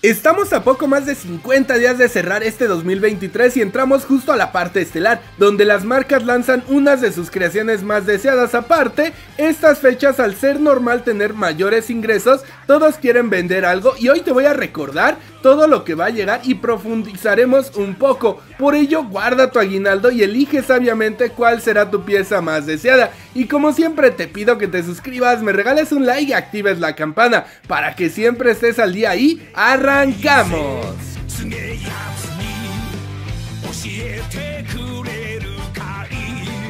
Estamos a poco más de 50 días de cerrar este 2023 y entramos justo a la parte estelar, donde las marcas lanzan unas de sus creaciones más deseadas. Aparte, estas fechas al ser normal tener mayores ingresos, todos quieren vender algo y hoy te voy a recordar todo lo que va a llegar y profundizaremos un poco. Por ello, guarda tu aguinaldo y elige sabiamente cuál será tu pieza más deseada. Y como siempre te pido que te suscribas, me regales un like y actives la campana para que siempre estés al día y ¡arrancamos!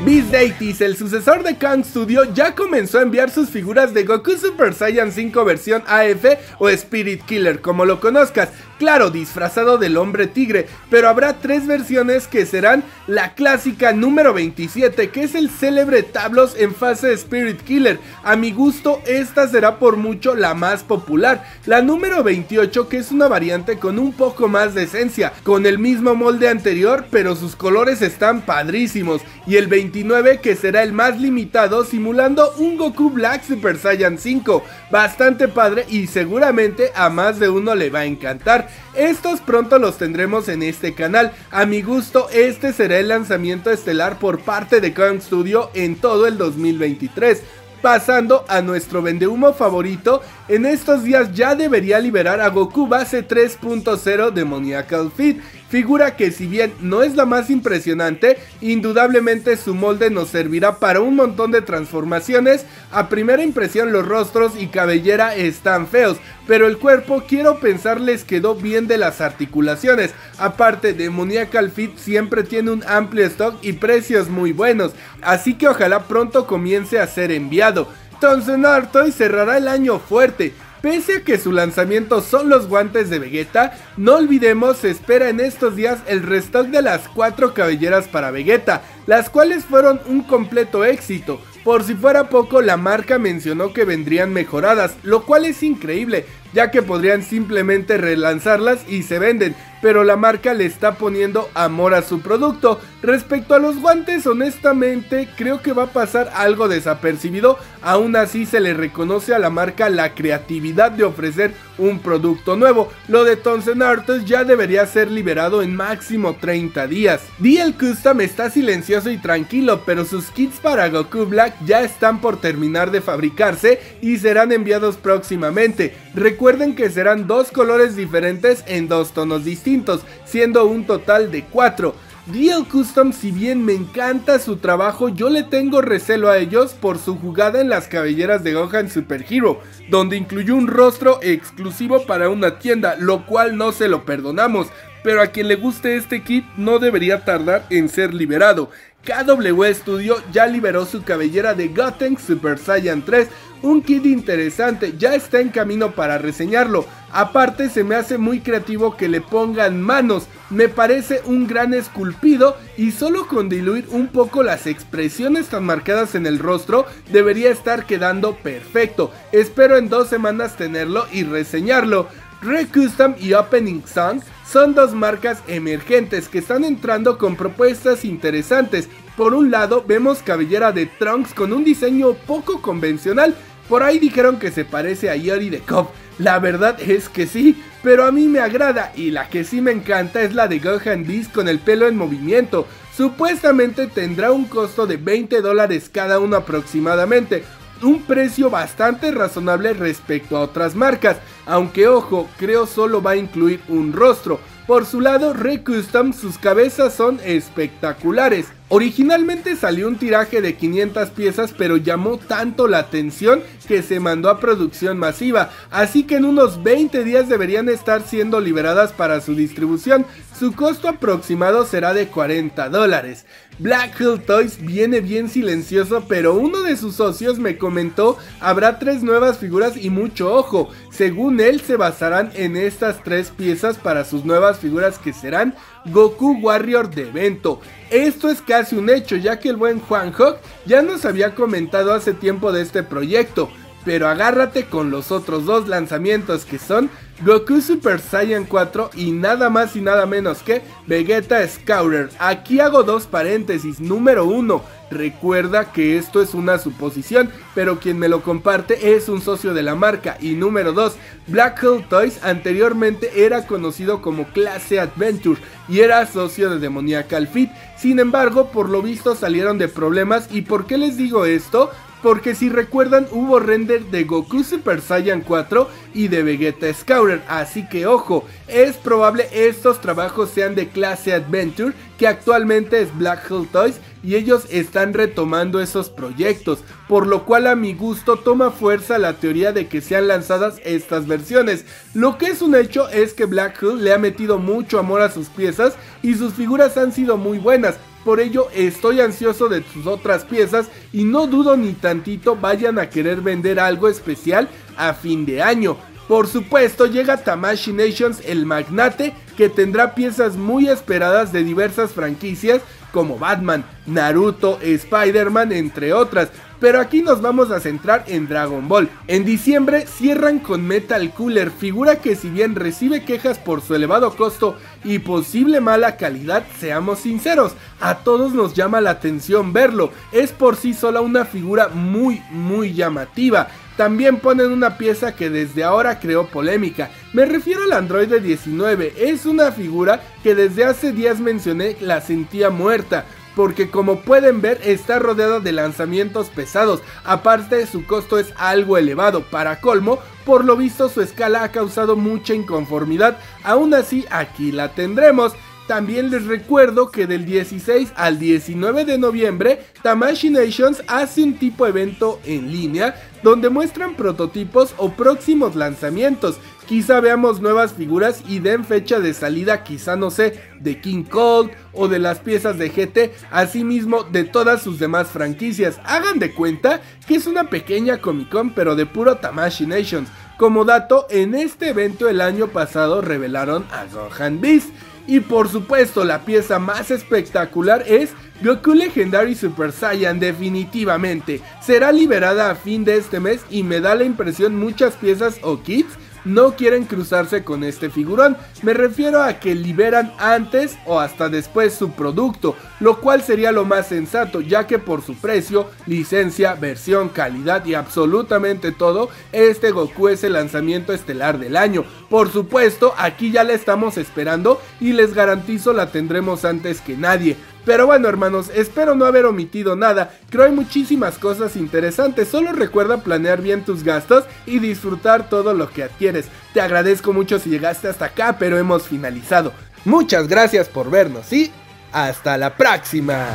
Beast Deities, el sucesor de Kang Studio, ya comenzó a enviar sus figuras de Goku Super Saiyan 5 versión AF o Spirit Killer, como lo conozcas, claro, disfrazado del hombre tigre, pero habrá tres versiones que serán la clásica número 27, que es el célebre Tablos en fase Spirit Killer. A mi gusto, esta será por mucho la más popular. La número 28, que es una variante con un poco más de esencia, con el mismo molde anterior, pero sus colores están padrísimos. Y el 29, que será el más limitado, simulando un Goku Black Super Saiyan 5. Bastante padre y seguramente a más de uno le va a encantar. Estos pronto los tendremos en este canal. A mi gusto, este será el lanzamiento estelar por parte de Kong Studio en todo el 2023. Pasando a nuestro vendehumo favorito, en estos días ya debería liberar a Goku base 3.0 Demoniacal Fit figura que si bien no es la más impresionante, indudablemente su molde nos servirá para un montón de transformaciones. A primera impresión los rostros y cabellera están feos, pero el cuerpo quiero pensar les quedó bien de las articulaciones. Aparte, Demoniacal Fit siempre tiene un amplio stock y precios muy buenos, así que ojalá pronto comience a ser enviado. Entonces Toy cerrará el año fuerte, Pese a que su lanzamiento son los guantes de Vegeta, no olvidemos se espera en estos días el restock de las 4 cabelleras para Vegeta, las cuales fueron un completo éxito. Por si fuera poco, la marca mencionó que vendrían mejoradas, lo cual es increíble, ya que podrían simplemente relanzarlas y se venden, pero la marca le está poniendo amor a su producto. Respecto a los guantes, honestamente creo que va a pasar algo desapercibido, aún así se le reconoce a la marca la creatividad de ofrecer un producto nuevo. Lo de Thompson Arts ya debería ser liberado en máximo 30 días. DL Custom está silencioso y tranquilo, pero sus kits para Goku Black ya están por terminar de fabricarse y serán enviados próximamente. Recuerden que serán dos colores diferentes en dos tonos distintos, siendo un total de 4. DL Custom, si bien me encanta su trabajo, yo le tengo recelo a ellos por su jugada en las cabelleras de Gohan Super Hero, donde incluyó un rostro exclusivo para una tienda, lo cual no se lo perdonamos, pero a quien le guste este kit no debería tardar en ser liberado. KW Studio ya liberó su cabellera de Goten Super Saiyan 3, un kit interesante, ya está en camino para reseñarlo. Aparte se me hace muy creativo que le pongan manos, me parece un gran esculpido y solo con diluir un poco las expresiones tan marcadas en el rostro debería estar quedando perfecto. Espero en dos semanas tenerlo y reseñarlo. Recustom y Opening Song son dos marcas emergentes que están entrando con propuestas interesantes. Por un lado vemos cabellera de Trunks con un diseño poco convencional, por ahí dijeron que se parece a Yori de Cobb, la verdad es que sí, pero a mí me agrada y la que sí me encanta es la de Gohan Beast con el pelo en movimiento. Supuestamente tendrá un costo de 20 dólares cada uno aproximadamente, un precio bastante razonable respecto a otras marcas, aunque ojo, creo solo va a incluir un rostro. Por su lado, Recustom sus cabezas son espectaculares. Originalmente salió un tiraje de 500 piezas pero llamó tanto la atención que se mandó a producción masiva, así que en unos 20 días deberían estar siendo liberadas para su distribución. Su costo aproximado será de 40 dólares. Black Hill Toys viene bien silencioso, pero uno de sus socios me comentó habrá tres nuevas figuras y mucho ojo. Según él se basarán en estas tres piezas para sus nuevas figuras que serán Goku Warrior de evento. Esto es casi un hecho ya que el buen Juan Hawk ya nos había comentado hace tiempo de este proyecto pero agárrate con los otros dos lanzamientos que son Goku Super Saiyan 4 y nada más y nada menos que Vegeta Scouter. Aquí hago dos paréntesis. Número 1. Recuerda que esto es una suposición, pero quien me lo comparte es un socio de la marca. Y número 2, Black Hole Toys anteriormente era conocido como Clase Adventure y era socio de Demoniacal Fit. Sin embargo, por lo visto salieron de problemas. ¿Y por qué les digo esto? Porque si recuerdan hubo render de Goku Super Saiyan 4 y de Vegeta Scouter, así que ojo, es probable estos trabajos sean de clase Adventure, que actualmente es Black Hole Toys, y ellos están retomando esos proyectos, por lo cual a mi gusto toma fuerza la teoría de que sean lanzadas estas versiones. Lo que es un hecho es que Black Hole le ha metido mucho amor a sus piezas y sus figuras han sido muy buenas, por ello estoy ansioso de sus otras piezas y no dudo ni tantito vayan a querer vender algo especial a fin de año. Por supuesto llega Tamashi Nations el magnate que tendrá piezas muy esperadas de diversas franquicias como Batman, Naruto, Spider-Man entre otras, pero aquí nos vamos a centrar en Dragon Ball. En diciembre cierran con Metal Cooler, figura que si bien recibe quejas por su elevado costo y posible mala calidad, seamos sinceros, a todos nos llama la atención verlo, es por sí sola una figura muy muy llamativa. También ponen una pieza que desde ahora creó polémica. Me refiero al Android 19. Es una figura que desde hace días mencioné la sentía muerta porque como pueden ver está rodeada de lanzamientos pesados, aparte su costo es algo elevado, para colmo, por lo visto su escala ha causado mucha inconformidad, aún así aquí la tendremos. También les recuerdo que del 16 al 19 de noviembre, Tamashi Nations hace un tipo evento en línea donde muestran prototipos o próximos lanzamientos. Quizá veamos nuevas figuras y den fecha de salida, quizá no sé, de King Cold o de las piezas de GT, asimismo de todas sus demás franquicias. Hagan de cuenta que es una pequeña Comic Con pero de puro Tamashi Nations. Como dato, en este evento el año pasado revelaron a Gohan Beast. Y por supuesto la pieza más espectacular es Goku Legendary Super Saiyan definitivamente. Será liberada a fin de este mes y me da la impresión muchas piezas o kits no quieren cruzarse con este figurón. Me refiero a que liberan antes o hasta después su producto, lo cual sería lo más sensato, ya que por su precio, licencia, versión, calidad y absolutamente todo, este Goku es el lanzamiento estelar del año. Por supuesto, aquí ya la estamos esperando y les garantizo la tendremos antes que nadie. Pero bueno hermanos, espero no haber omitido nada, creo hay muchísimas cosas interesantes, solo recuerda planear bien tus gastos y disfrutar todo lo que adquieres. Te agradezco mucho si llegaste hasta acá, pero hemos finalizado. Muchas gracias por vernos y hasta la próxima.